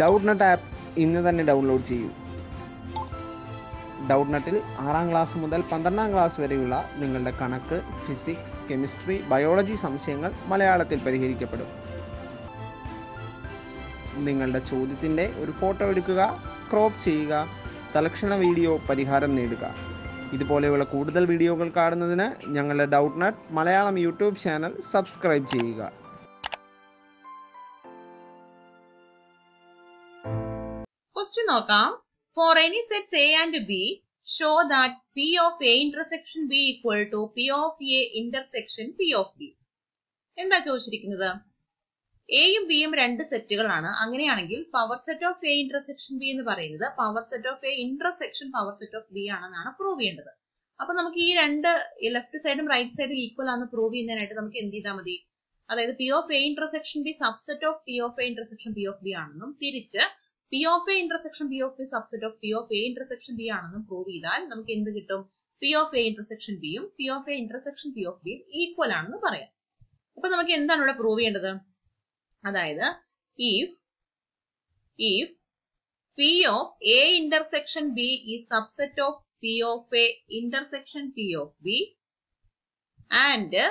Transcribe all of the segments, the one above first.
Doubt നട്ട് app ഇന്ന് തന്നെ download ചെയ്യൂ. ഡൗട്ട് നട്ടിൽ ആറാം ക്ലാസ് മുതൽ പന്ത്രണ്ടാം ക്ലാസ് വരെയുള്ള നിങ്ങളുടെ കണക്ക് ഫിസിക്സ് കെമിസ്ട്രി ബയോളജി സംശയങ്ങൾ മലയാളത്തിൽ പരിഹരിക്കപ്പെടും. നിങ്ങളുടെ ചോദ്യത്തിന്റെ ഒരു ഫോട്ടോ എടുക്കുക ക്രോപ്പ് ചെയ്യുക തലക്ഷണ വീഡിയോ പരിഹാരം നേടുക. ഇതുപോലെയുള്ള കൂടുതൽ വീഡിയോകൾ കാണുന്നതിന് ഞങ്ങളുടെ Doubtnut Malayalam YouTube channel subscribe ചെയ്യുക. ക്വസ്റ്റ്യൻ നോക്കാം. For any sets A and B show that P of A intersection B equal to P of A intersection P of B എന്താ ചോദിച്ചിരിക്കുന്നത്? എയും ബിയും രണ്ട് സെറ്റുകളാണ്. അങ്ങനെയാണെങ്കിൽ power set of A intersection B എന്ന് പറയുന്നത് power set of A intersection power set of B ആണെന്നാണ് പ്രൂവ് ചെയ്യേണ്ടത്. അപ്പൊ നമുക്ക് ഈ രണ്ട് ലെഫ്റ്റ് സൈഡും റൈറ്റ് സൈഡും ഈക്വൽ ആണെന്ന് പ്രൂവ് ചെയ്യുന്നതിനായിട്ട് നമുക്ക് എന്ത് ചെയ്താൽ മതി? അതായത് P of A intersection B subset of P of A intersection P of B ആണെന്നും തിരിച്ച് P of A intersection P of B subset of P of A intersection B ആണെന്നും പ്രൂവ് ചെയ്താൽ നമുക്ക് എന്ത് കിട്ടും? പി ഓഫ് എ ഇന്റർസെക്ഷൻ ബിയും P of A intersection P of ബിയും equal ആണെന്ന് പറയാം. അപ്പൊ നമുക്ക് എന്താണ് ഇവിടെ പ്രൂവ് ചെയ്യേണ്ടത്? അതായത് if if P of A intersection B ഈ subset of P of A intersection P of B and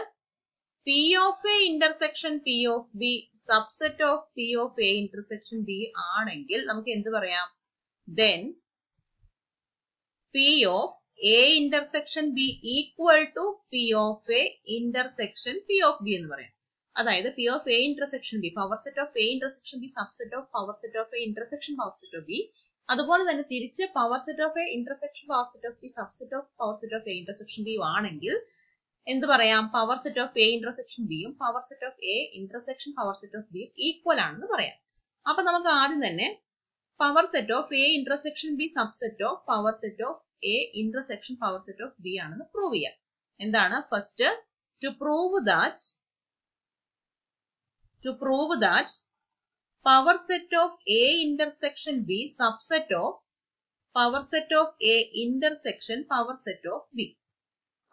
P of A intersection P of B subset of P of A intersection B ആണെങ്കിൽ നമുക്ക് എന്ത് പറയാം? Then P of A intersection B equal to P of A intersection P of B എന്ന് പറയാം. അതായത് P of A intersection B power set of A intersection B subset of power set of A intersection power set of B അതുപോലെ തന്നെ തിരിച്ച് power set of A intersection power set of B subset of power set of A intersection B ആണെങ്കിൽ എന്ത് പറയാം? Power set of A intersection ബിയും power set of A intersection power set of ബിയും equal ആണെന്ന് പറയാം. അപ്പൊ നമുക്ക് ആദ്യം തന്നെ power set of A intersection B subset of power set of A intersection power set of B ആണെന്ന് prove ചെയ്യാം. എന്താണ്? First to prove that to prove that power set of A intersection B subset of power set of A intersection power set of B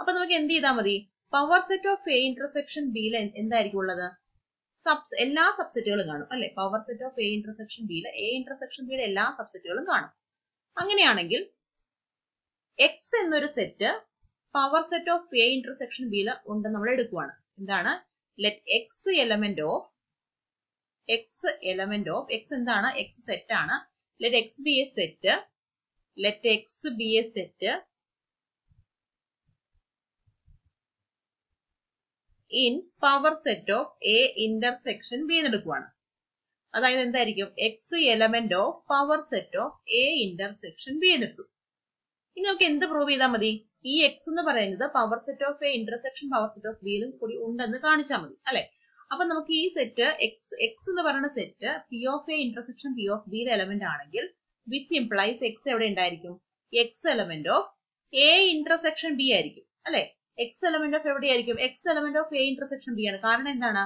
അപ്പൊ നമുക്ക് എന്ത് ചെയ്താൽ മതി? Power set of A intersection B B എന്തായിരിക്കും ഉള്ളത്? സബ്സ് എല്ലാ സബ്സെറ്റുകളും കാണും അല്ലെ? Power set of A intersection B ബിയിൽ എ ഇന്റർസെക്ഷൻ ബിയുടെ എല്ലാ സബ്സെറ്റുകളും കാണും. അങ്ങനെയാണെങ്കിൽ എക്സ് എന്നൊരു set power set of A intersection ബിയിൽ ഉണ്ടെന്ന് നമ്മൾ എടുക്കുവാണ്. എന്താണ്? Let X element of X element of X എന്താണ്? എക്സ് സെറ്റ് ആണ്. Let X be a set let X be a set in power set of A intersection B എന്ന് എടുക്കുവാണ് അതായത് എന്തായിരിക്കും? X element of power set of A intersection B എന്ന് എടുത്തു ഇനി നമുക്ക് എന്ത് പ്രൂവ് ചെയ്താൽ മതി? ഈ എക്സ് എന്ന് പറയുന്നത് power set of A intersection power set of ബിയിലും കൂടി ഉണ്ടെന്ന് കാണിച്ചാൽ മതി. അല്ലെ? അപ്പൊ നമുക്ക് ഈ സെറ്റ് എക്സ് എക്സ് എന്ന് പറയുന്ന set P of A intersection P of ബിയുടെ എലമെന്റ് ആണെങ്കിൽ വിച്ച് ഇംപ്ലൈസ് എക്സ് എവിടെ ഉണ്ടായിരിക്കും? X element of A intersection B ആയിരിക്കും. അല്ലെ? എക്സ് എലമെന്റ് ഓഫ് എവിടെയായിരിക്കും? X element of A intersection B ആണ്. കാരണം എന്താണ്?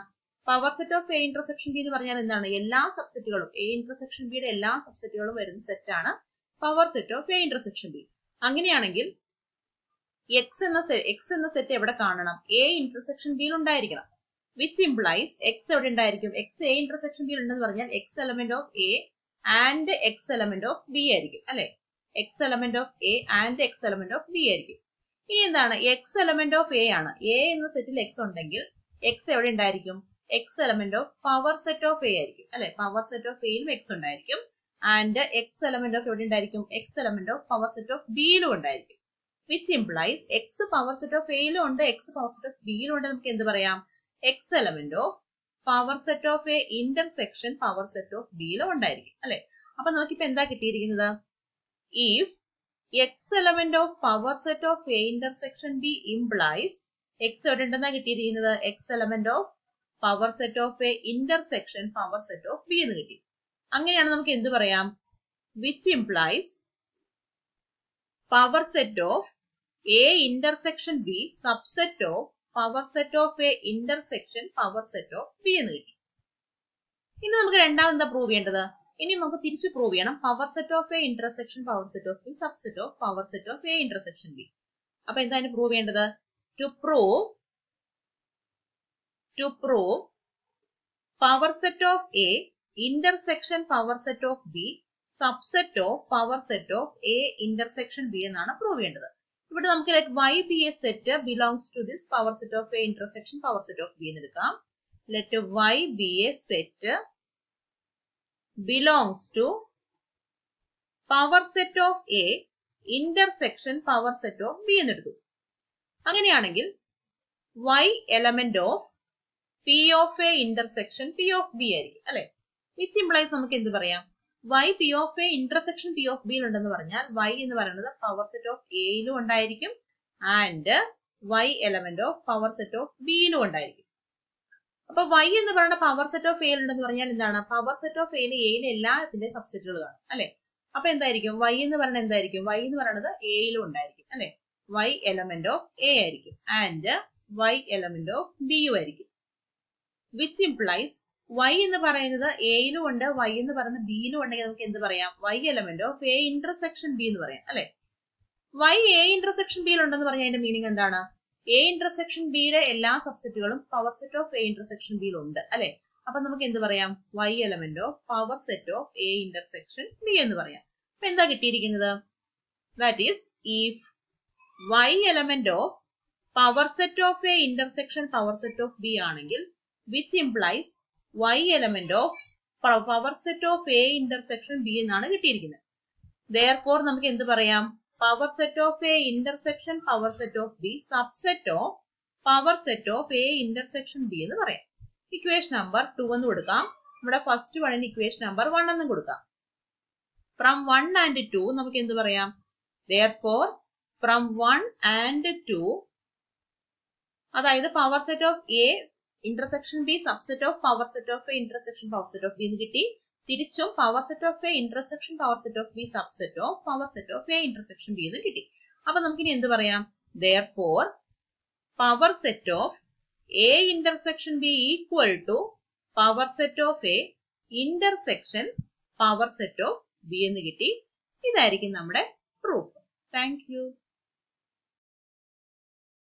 Power set of A intersection B എന്ന് പറഞ്ഞാൽ എന്താണ്? എല്ലാ സബ്സെറ്റുകളും എ ഇന്റർസെക്ഷൻ ബിയുടെ എല്ലാ സബ്സെറ്റുകളും വരുന്ന സെറ്റ് ആണ് power set of A intersection B അങ്ങനെയാണെങ്കിൽ എക്സ് എന്ന സെറ്റ് എക്സ് എന്ന സെറ്റ് എവിടെ കാണണം? എ ഇന്റർസെക്ഷൻ ബിയിൽ ഉണ്ടായിരിക്കണം. വിച്ച് ഇംപ്ലൈസ് എക്സ് എവിടെ ഉണ്ടായിരിക്കും? എക്സ് എ ഇന്റർസെക്ഷൻ ബിയിൽ ഉണ്ടെന്ന് പറഞ്ഞാൽ x element of A and x element of B ആയിരിക്കും അല്ലെ? X element of A and x element of B ആയിരിക്കും. ഇനി എന്താണ്? എക്സ് എലമെന്റ് ഓഫ് എ ആണ്. എ എന്ന സെറ്റിൽ എക്സ് ഉണ്ടെങ്കിൽ എക്സ് എവിടെ ഉണ്ടായിരിക്കും? X element of power set of A ആയിരിക്കും. അല്ലെ? പവർ സെറ്റ് ഓഫ് എയിലും എക്സ് ഉണ്ടായിരിക്കും. ആൻഡ് എക്സ് എലമെന്റ് ഓഫ് എവിടെ ഉണ്ടായിരിക്കും? X element of power set of ബിയിലും ഉണ്ടായിരിക്കും. Which implies x power set of എയിലും ഉണ്ട്. എക്സ് പവർ സെറ്റ് ഓഫ് ബിയിലും ഉണ്ട്. നമുക്ക് എന്ത് പറയാം? X element of power set of A intersection power set of ബിയിലും ഉണ്ടായിരിക്കും. അല്ലെ? അപ്പൊ ഇപ്പൊ എന്താ കിട്ടിയിരിക്കുന്നത്? If X element of power set of A intersection B implies X എവിടെ ഉണ്ടെന്നാ കിട്ടിയിരിക്കുന്നത്? X element of power set of A intersection power set of B എന്ന് കിട്ടി. അങ്ങനെയാണ് നമുക്ക് എന്ത് പറയാം? Which implies power set of A intersection B subset of power set of A intersection power set of B എന്ന് കിട്ടി. ഇനി നമുക്ക് രണ്ടാമത് എന്താ പ്രൂവ് ചെയ്യേണ്ടത്? ഇനി നമുക്ക് തിരിച്ച് പ്രൂവ് ചെയ്യണം. Power set of A intersection power set of B subset of power set of A intersection B അപ്പൊ എന്താണ് പ്രൂവ് ചെയ്യേണ്ടത്? To prove to prove power set of A intersection power set of B subset of power set of A intersection B എന്നാണ് prove ചെയ്യേണ്ടത്. ഇവിടെ നമുക്ക് let Y be a set belongs to this power set of A intersection power set of B എന്ന് എടുക്കാം. Let Y be a set belongs to power set of A intersection power set of B എന്നെടുത്തു അങ്ങനെയാണെങ്കിൽ y element of P of A intersection P of B ആയിരിക്കും അല്ലെ? Which implies നമുക്ക് എന്ത് പറയാം? y P of A intersection P of ബിയിൽ ഉണ്ടെന്ന് പറഞ്ഞാൽ y എന്ന് പറയുന്നത് പവർ സെറ്റ് ഓഫ് എയിലും ഉണ്ടായിരിക്കും and y element of power set of ബിയിലും ഉണ്ടായിരിക്കും. അപ്പൊ വൈ എന്ന് പറയുന്ന പവർ സെറ്റ് ഓഫ് എയിൽ ഉണ്ടെന്ന് പറഞ്ഞാൽ എന്താണ്? പവർ സെറ്റ് ഓഫ് എയിൽ എയിൽ എല്ലാ ഇതിന്റെ സബ്സെറ്റുകൾ കാണും അല്ലെ? അപ്പൊ എന്തായിരിക്കും? വൈ എന്ന് പറയുന്നത് എന്തായിരിക്കും? വൈ എന്ന് പറയുന്നത് എയിലും ഉണ്ടായിരിക്കും അല്ലെ? വൈ എലമെന്റ് ഓഫ് എ ആയിരിക്കും and Y element of B U ആയിരിക്കും. വിച്ച് ഇംപ്ലൈസ് വൈ എന്ന് പറയുന്നത് എയിലും ഉണ്ട് വൈ എന്ന് പറയുന്നത് ബിയിലും ഉണ്ടെങ്കിൽ നമുക്ക് എന്ത് പറയാം? Y element of A intersection B എന്ന് പറയാം അല്ലെ? വൈ എ ഇന്റർസെക്ഷൻ ബിയിൽ ഉണ്ടെന്ന് പറഞ്ഞാൽ അതിന്റെ മീനിങ് എന്താണ്? എ ഇന്റർസെക്ഷൻ ബിയുടെ എല്ലാ സബ്സെറ്റുകളും power set of A intersection ബിയിൽ ഉണ്ട് അല്ലെ? അപ്പൊ നമുക്ക് എന്ത് പറയാം? Y element of power set of A intersection B എന്ന് പറയാം. അപ്പൊ എന്താ കിട്ടിയിരിക്കുന്നത്? That is if Y element of power set of A intersection power set of B ആണെങ്കിൽ which implies Y element of power set of A intersection B എന്നാണ് കിട്ടിയിരിക്കുന്നത്. Therefore നമുക്ക് എന്ത് പറയാം? Power set of A intersection power set of B subset of power set of A intersection B എന്ന് പറയാം. Equation number two എന്ന് കൊടുക്കാം. നമ്മുടെ ഫസ്റ്റ് വണ്ണിന് ഇക്വേഷൻ നമ്പർ വൺ എന്ന് കൊടുക്കാം. ഫ്രം വൺ ആൻഡ് ടു നമുക്ക് എന്ത് പറയാം? Therefore from one and two അതായത് power set of A intersection B subset of power set of A intersection power set of B എന്ന് കിട്ടി. തിരിച്ചും power set of A intersection power set of B subset of power set of A intersection B എന്ന് കിട്ടി. അപ്പൊ നമുക്കിനി എന്ത് പറയാം? Therefore power set of A intersection B equal to power set of A intersection power set of B എന്ന് കിട്ടി. ഇതായിരിക്കും നമ്മുടെ പ്രൂഫ് താങ്ക് യു